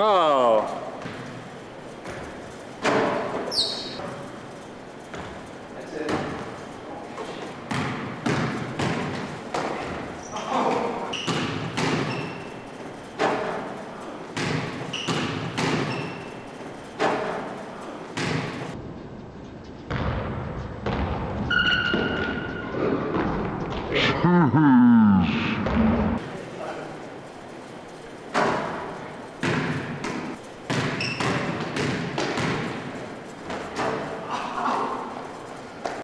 Oh.